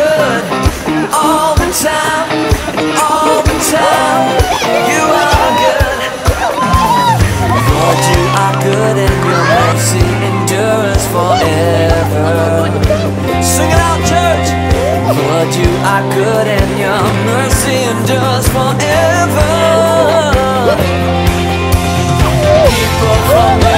good all the time, all the time. You are good. Lord, you are good and your mercy endures forever. Sing it out, church. Lord, you are good and your mercy endures forever. People from